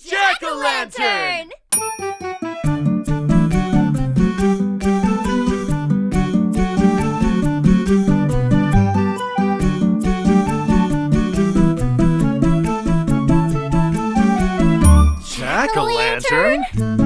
Jack o' lantern! Jack o' lantern?